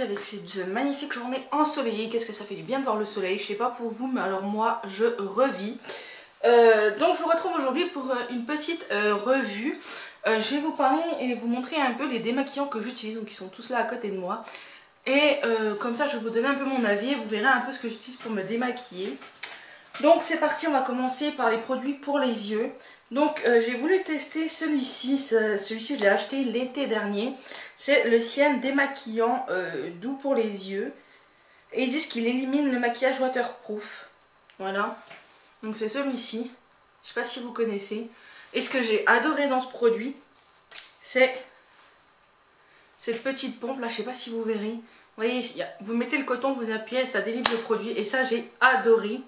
avec cette magnifique journée ensoleillée. Qu'est-ce que ça fait du bien de voir le soleil? Je sais pas pour vous, mais alors moi, je revis. Euh, donc je vous retrouve aujourd'hui pour euh, une petite euh, revue. je vais vous parler et vous montrer un peu les démaquillants que j'utilise, donc ils sont tous là à côté de moi. Et comme ça, je vais vous donner un peu mon avis et vous verrez un peu ce que j'utilise pour me démaquiller. Donc c'est parti, on va commencer par les produits pour les yeux. Donc j'ai voulu tester celui-ci, celui-ci je l'ai acheté l'été dernier. C'est le Sienne démaquillant doux pour les yeux. Et ils disent qu'il élimine le maquillage waterproof. Voilà. Donc c'est celui-ci. Je sais pas si vous connaissez. Et ce que j'ai adoré dans ce produit, c'est cette petite pompe là. Je sais pas si vous verrez. Vous voyez, vous mettez le coton, vous appuyez, ça délivre le produit. Et ça, j'ai adoré.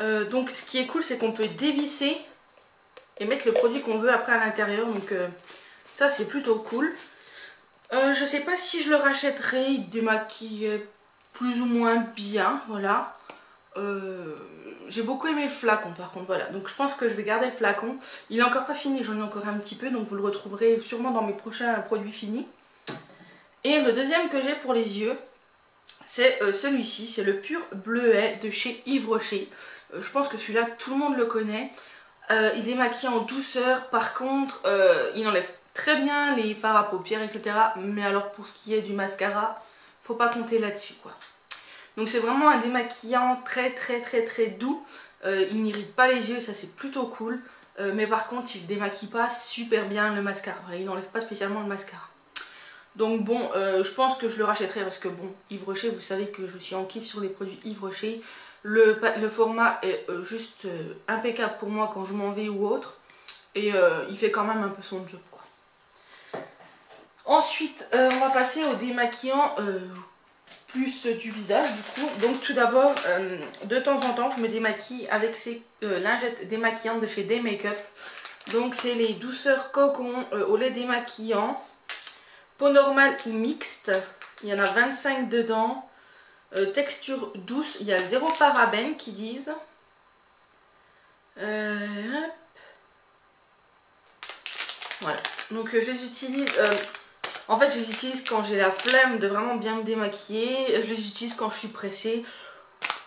Euh, donc ce qui est cool, c'est qu'on peut dévisser et mettre le produit qu'on veut après à l'intérieur. Donc euh, ça, c'est plutôt cool. Euh, je sais pas si je le rachèterai. Il démaquille plus ou moins bien. Voilà. Euh, j'ai beaucoup aimé le flacon par contre, voilà. Donc je pense que je vais garder le flacon. Il est encore pas fini, j'en ai encore un petit peu, donc vous le retrouverez sûrement dans mes prochains produits finis. Et le deuxième que j'ai pour les yeux, c'est celui-ci, c'est le pur bleuet de chez Yves Rocher. Euh, je pense que celui-là, tout le monde le connaît. il est maquillé en douceur, par contre, il enlève très bien les fards à paupières, etc. Mais alors pour ce qui est du mascara, faut pas compter là-dessus, quoi. Donc c'est vraiment un démaquillant très très très très doux. Euh, il n'irrite pas les yeux, ça c'est plutôt cool. Euh, mais par contre il démaquille pas super bien le mascara. il n'enlève pas spécialement le mascara. Donc bon, euh, je pense que je le rachèterai parce que bon, Yves Rocher, vous savez que je suis en kiff sur les produits Yves Rocher. Le, format est juste impeccable pour moi quand je m'en vais ou autre. Et il fait quand même un peu son job quoi. Ensuite, on va passer au démaquillant plus du visage du coup. Donc tout d'abord, euh, de temps en temps, je me démaquille avec ces euh, lingettes démaquillantes de chez Day Makeup. Donc c'est les douceurs cocon euh, au lait démaquillant. Peau normale ou mixte. Il y en a 25 dedans. Texture douce. Il y a zéro parabène qui disent. Voilà. Donc je les utilise en fait, je les utilise quand j'ai la flemme de vraiment bien me démaquiller. Je les utilise quand je suis pressée.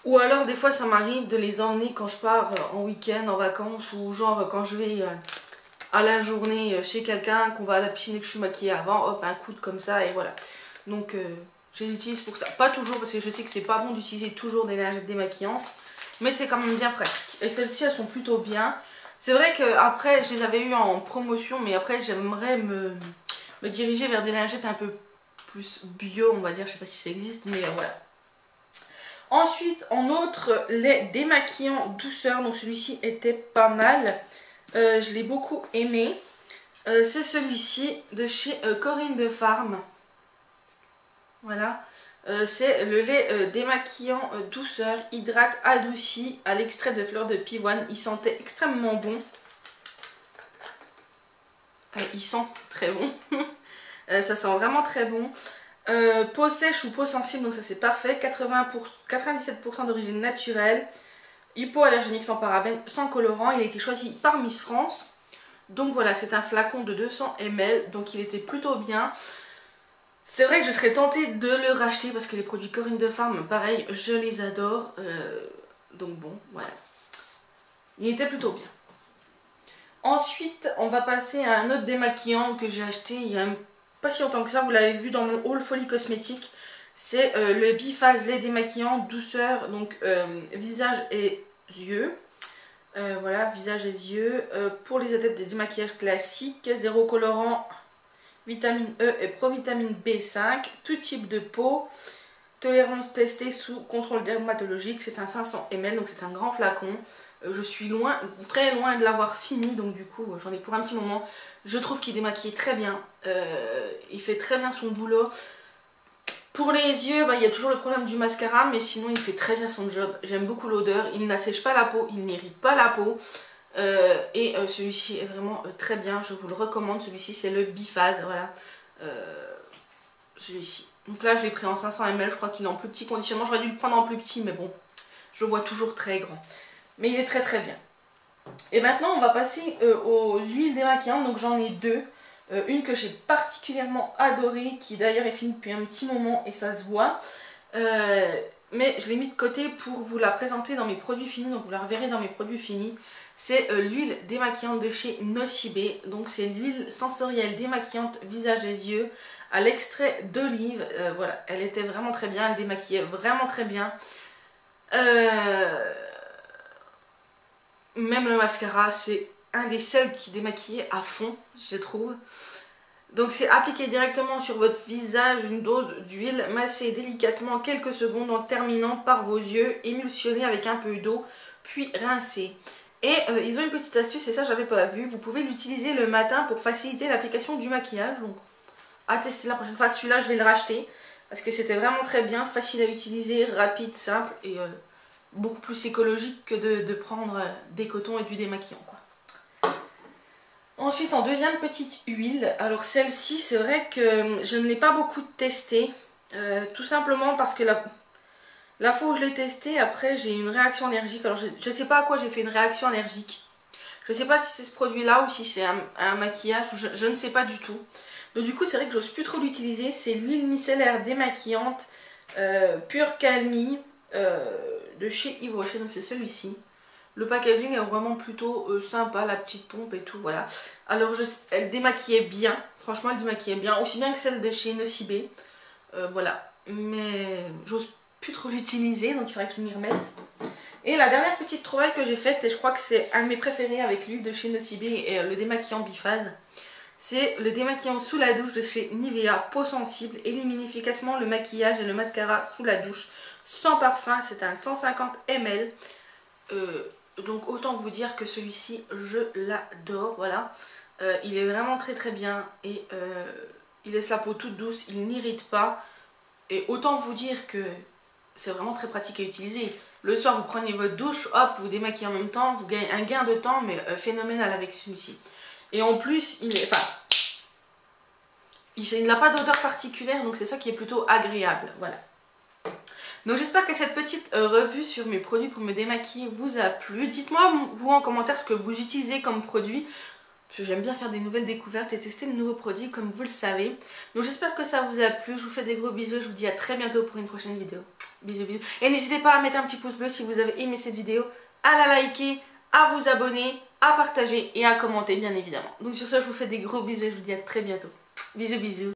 Ou alors, des fois, ça m'arrive de les emmener quand je pars euh, en week-end, en vacances. Ou genre, quand je vais euh, à la journée euh, chez quelqu'un, qu'on va à la piscine et que je suis maquillée avant. Hop, un coup de comme ça et voilà. Donc, je les utilise pour ça. Pas toujours, parce que je sais que c'est pas bon d'utiliser toujours des lingettes démaquillantes. Mais c'est quand même bien pratique. Et celles-ci, elles sont plutôt bien. C'est vrai que après je les avais eues en promotion, mais après, j'aimerais me me diriger vers des lingettes un peu plus bio, on va dire. Je sais pas si ça existe, mais euh, voilà. Ensuite, en autre, les démaquillants douceur. Donc celui-ci était pas mal. Euh, je l'ai beaucoup aimé. Euh, c'est celui-ci de chez Corinne de Farm. Voilà. c'est le lait démaquillant douceur, hydrate, adouci à l'extrait de fleurs de pivoine. Il sentait extrêmement bon. il sent très bon. Euh, ça sent vraiment très bon. Euh, peau sèche ou peau sensible, donc ça c'est parfait. 80 97% d'origine naturelle. Hypoallergénique sans parabènes, sans colorant. Il a été choisi par Miss France. Donc voilà, c'est un flacon de 200 ml. Donc il était plutôt bien. C'est vrai que je serais tentée de le racheter parce que les produits Corinne de Farm, pareil, je les adore. Euh, donc bon, voilà. Il était plutôt bien. Ensuite, on va passer à un autre démaquillant que j'ai acheté il y a pas si longtemps que ça, vous l'avez vu dans mon haul folie cosmétique. C'est euh, le Biphase démaquillant douceur, donc euh, visage et yeux. Voilà, visage et yeux. pour les adeptes des démaquillages classiques, zéro colorant, vitamine E et provitamine B5, tout type de peau. Tolérance testée sous contrôle dermatologique, c'est un 500 ml, donc c'est un grand flacon. Euh, je suis loin, très loin de l'avoir fini, donc du coup j'en ai pour un petit moment. Je trouve qu'il démaquille très bien, euh, il fait très bien son boulot. Pour les yeux, bah, il y a toujours le problème du mascara, mais sinon il fait très bien son job. J'aime beaucoup l'odeur, il n'assèche pas la peau, il n'irrite pas la peau. Euh, et celui-ci est vraiment très bien, je vous le recommande. Celui-ci c'est le Biphase, voilà. celui-ci. Donc là, je l'ai pris en 500 ml, je crois qu'il est en plus petit conditionnement. J'aurais dû le prendre en plus petit, mais bon, je le vois toujours très grand. Mais il est très très bien. Et maintenant, on va passer euh, aux huiles démaquillantes. Donc j'en ai deux. Euh, une que j'ai particulièrement adorée, qui d'ailleurs est finie depuis un petit moment et ça se voit. Euh, mais je l'ai mis de côté pour vous la présenter dans mes produits finis, donc vous la reverrez dans mes produits finis. C'est l'huile démaquillante de chez Nocibé. Donc c'est l'huile sensorielle démaquillante visage et yeux à l'extrait d'olive. voilà, elle était vraiment très bien, elle démaquillait vraiment très bien. Euh même le mascara, c'est un des seuls qui démaquille à fond, je trouve. Donc c'est appliqué directement sur votre visage une dose d'huile, massée délicatement quelques secondes en terminant par vos yeux, émulsionné avec un peu d'eau, puis rincé. Et euh, ils ont une petite astuce, et ça j'avais pas vu, vous pouvez l'utiliser le matin pour faciliter l'application du maquillage. Donc à tester la prochaine fois, celui-là je vais le racheter, parce que c'était vraiment très bien, facile à utiliser, rapide, simple, et... Euh, beaucoup plus écologique que de, prendre des cotons et du démaquillant. Ensuite, en deuxième petite huile, alors celle-ci, c'est vrai que je ne l'ai pas beaucoup testée, euh, tout simplement parce que la, la fois où je l'ai testée, après j'ai une réaction allergique. Alors je ne sais pas à quoi j'ai fait une réaction allergique. Je ne sais pas si c'est ce produit-là ou si c'est un, maquillage, je, ne sais pas du tout. Donc du coup, c'est vrai que j'ose plus trop l'utiliser. C'est l'huile micellaire démaquillante euh, Pure Calmie. Euh, de chez Yves Rocher, donc c'est celui-ci. Le packaging est vraiment plutôt euh, sympa, la petite pompe et tout, voilà. Alors elle démaquillait bien, franchement elle démaquillait bien, aussi bien que celle de chez Nocibé. Voilà, mais j'ose plus trop l'utiliser, donc il faudrait que je m'y remette. Et la dernière petite trouvaille que j'ai faite, et je crois que c'est un de mes préférés avec l'huile de chez Nocibé et le démaquillant biphase, c'est le démaquillant sous la douche de chez Nivea, peau sensible, élimine efficacement le maquillage et le mascara sous la douche sans parfum, c'est un 150 ml. Euh, donc autant vous dire que celui-ci, je l'adore, voilà. Euh, il est vraiment très très bien et euh, il laisse la peau toute douce, il n'irrite pas. Et autant vous dire que c'est vraiment très pratique à utiliser. Le soir, vous prenez votre douche, hop, vous démaquillez en même temps, vous gagnez un gain de temps, mais phénoménal avec celui-ci. Et en plus, il est... Il n'a pas d'odeur particulière, donc c'est ça qui est plutôt agréable, voilà. Donc j'espère que cette petite euh, revue sur mes produits pour me démaquiller vous a plu. Dites-moi vous en commentaire ce que vous utilisez comme produit. Parce que j'aime bien faire des nouvelles découvertes et tester de nouveaux produits comme vous le savez. Donc j'espère que ça vous a plu. Je vous fais des gros bisous. Je vous dis à très bientôt pour une prochaine vidéo. Bisous bisous. Et n'hésitez pas à mettre un petit pouce bleu si vous avez aimé cette vidéo. À la liker, à vous abonner, à partager et à commenter bien évidemment. Donc sur ça je vous fais des gros bisous et je vous dis à très bientôt. Bisous bisous.